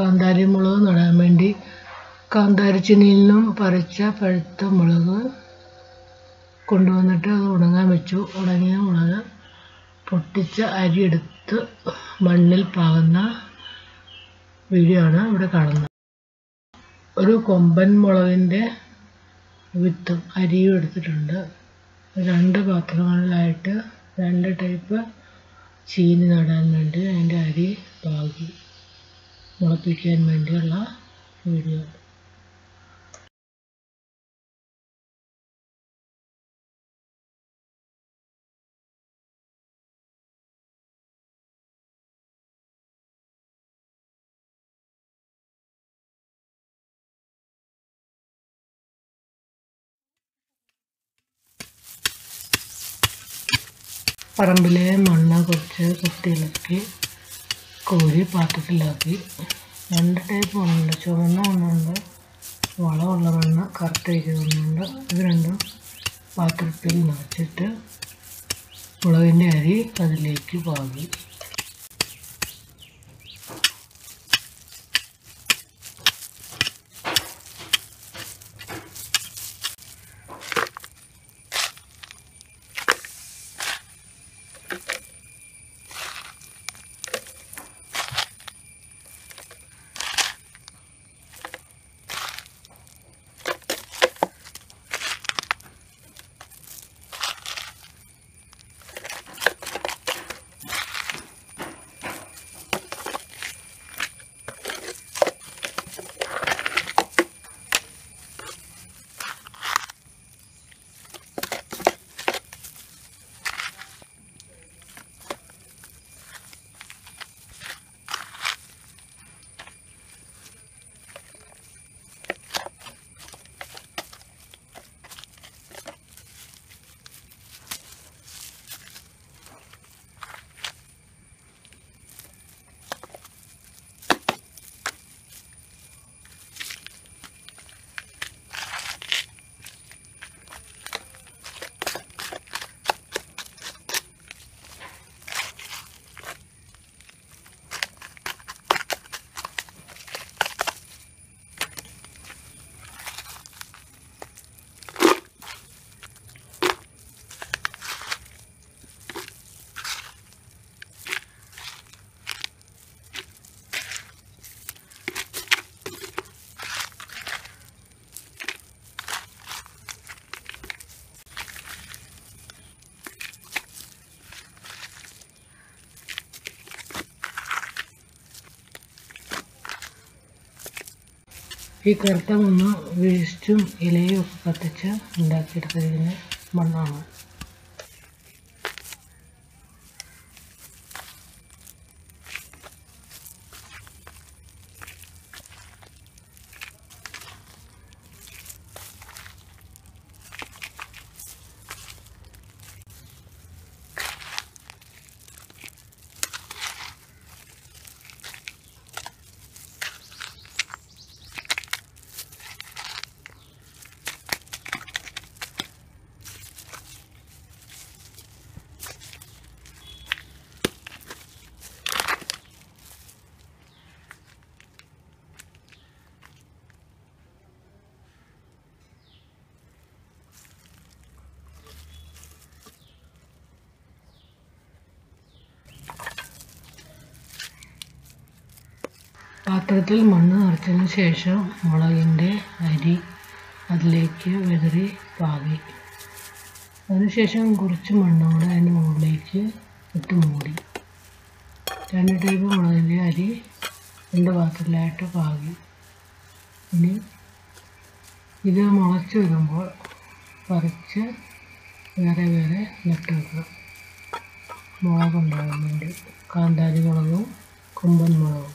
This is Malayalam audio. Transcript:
കാന്താരി മുളക് നടാൻ വേണ്ടി കാന്താരിച്ചെടിയിൽ നിന്നും പറിച്ച പഴുത്ത മുളക് കൊണ്ടുവന്നിട്ട് അത് ഉണങ്ങാൻ വെച്ചു. ഉണങ്ങിയ മുളക് പൊട്ടിച്ച അരി എടുത്ത് മണ്ണിൽ പാകുന്ന വീഡിയോ ആണ് ഇവിടെ കാണുന്നത്. ഒരു കൊമ്പൻ മുളകിന്റെ വിത്തും അരിയും എടുത്തിട്ടുണ്ട്. രണ്ട് പാത്രങ്ങളിലായിട്ട് രണ്ട് ടൈപ്പ് ചീനി നടാൻ വേണ്ടി അതിന്റെ അരി പാകി. മുളപ്പിക്കാൻ വേണ്ടിയുള്ള വീഡിയോ പറമ്പിലെ മണ്ണ് കുറച്ച് കുത്തിയിളക്കി കോരി പാത്രത്തിലാക്കി രണ്ട് ടൈപ്പ് മണ്ണുണ്ട് ചുവന്ന മണ്ണുണ്ട് വളമുള്ള മണ്ണ് കറുത്തരിച്ച മണ്ണുണ്ട് ഇത് രണ്ടും പാത്രത്തിൽ നിറച്ചിട്ട് മുളകിന്റെ അരി അതിലേക്ക് പാകി. ഈ കറുത്ത മണ്ണ് വേസ്റ്റും ഇലയും ഒക്കെ കത്തിച്ച് ഉണ്ടാക്കിയെടുത്തിരിക്കുന്ന മണ്ണാണ്. പാത്രത്തിൽ മണ്ണ് നിറച്ചതിന് ശേഷം മുളകിന്റെ അരി അതിലേക്ക് വിതറി പാകി. അതിനുശേഷം കുറച്ച് മണ്ണ് കൂടെ അതിന്റെ മുകളിലേക്ക് ഇട്ട് മൂടി. രണ്ട് ടൈപ്പ് മുളകിന്റെ അരി രണ്ട് പാത്രത്തിലായിട്ട് പാകി. ഇനി ഇത് മുളച്ച് വരുമ്പോൾ പറിച്ച് വേറെ വേറെ നട്ട് വെക്കണം. മുളകുണ്ടാകുന്നുണ്ട്. കാന്താരി മുളകും കുമ്പൻ മുളകും.